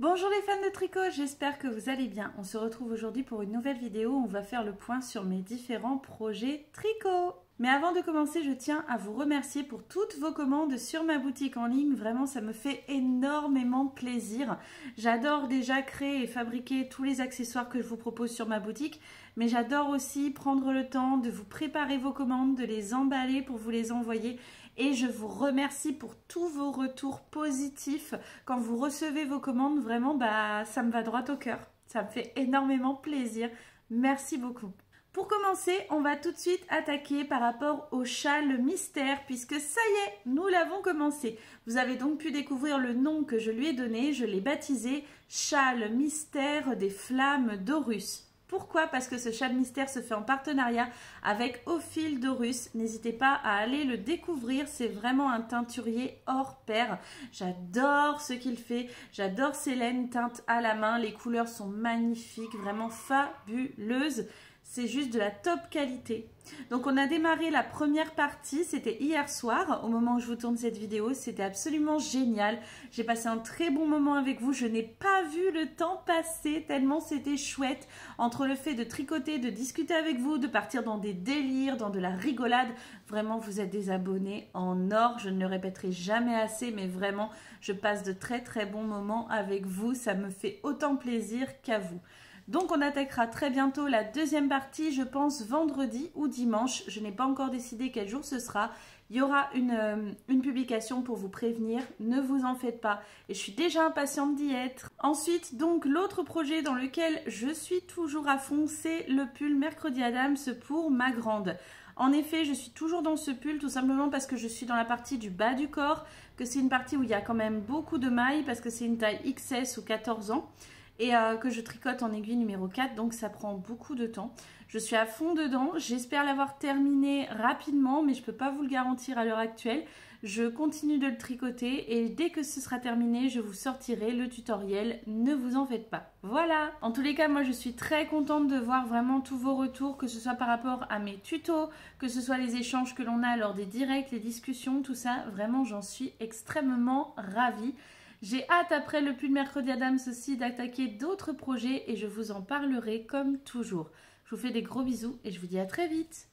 Bonjour les fans de tricot, j'espère que vous allez bien. On se retrouve aujourd'hui pour une nouvelle vidéo où on va faire le point sur mes différents projets tricot. Mais avant de commencer, je tiens à vous remercier pour toutes vos commandes sur ma boutique en ligne. Vraiment, ça me fait énormément plaisir. J'adore déjà créer et fabriquer tous les accessoires que je vous propose sur ma boutique. Mais j'adore aussi prendre le temps de vous préparer vos commandes, de les emballer pour vous les envoyer. Et je vous remercie pour tous vos retours positifs. Quand vous recevez vos commandes, vraiment, bah, ça me va droit au cœur. Ça me fait énormément plaisir. Merci beaucoup. Pour commencer, on va tout de suite attaquer par rapport au châle mystère puisque ça y est, nous l'avons commencé. Vous avez donc pu découvrir le nom que je lui ai donné, je l'ai baptisé châle mystère des flammes d'Horus. Pourquoi? Parce que ce châle mystère se fait en partenariat avec Ophile d'Horus. N'hésitez pas à aller le découvrir, c'est vraiment un teinturier hors pair. J'adore ce qu'il fait, j'adore ses laines teintes à la main, les couleurs sont magnifiques, vraiment fabuleuses c'est juste de la top qualité. Donc on a démarré la première partie, c'était hier soir, au moment où je vous tourne cette vidéo, c'était absolument génial. J'ai passé un très bon moment avec vous, je n'ai pas vu le temps passer tellement c'était chouette. Entre le fait de tricoter, de discuter avec vous, de partir dans des délires, dans de la rigolade, vraiment vous êtes des abonnés en or, je ne le répéterai jamais assez, mais vraiment je passe de très très bons moments avec vous, ça me fait autant plaisir qu'à vous. Donc on attaquera très bientôt la deuxième partie, je pense vendredi ou dimanche. Je n'ai pas encore décidé quel jour ce sera. Il y aura une, euh, une, publication pour vous prévenir, ne vous en faites pas. Et je suis déjà impatiente d'y être. Ensuite, donc l'autre projet dans lequel je suis toujours à fond, c'est le pull Mercredi Adams pour ma grande. En effet, je suis toujours dans ce pull tout simplement parce que je suis dans la partie du bas du corps, que c'est une partie où il y a quand même beaucoup de mailles parce que c'est une taille XS ou 14 ans et euh, que je tricote en aiguille numéro 4 donc ça prend beaucoup de temps. Je suis à fond dedans, j'espère l'avoir terminé rapidement mais je ne peux pas vous le garantir à l'heure actuelle. Je continue de le tricoter et dès que ce sera terminé je vous sortirai le tutoriel, ne vous en faites pas. Voilà En tous les cas moi je suis très contente de voir vraiment tous vos retours que ce soit par rapport à mes tutos, que ce soit les échanges que l'on a lors des directs, les discussions, tout ça, vraiment j'en suis extrêmement ravie. J'ai hâte après le pull mercredi Adams aussi d'attaquer d'autres projets et je vous en parlerai comme toujours. Je vous fais des gros bisous et je vous dis à très vite.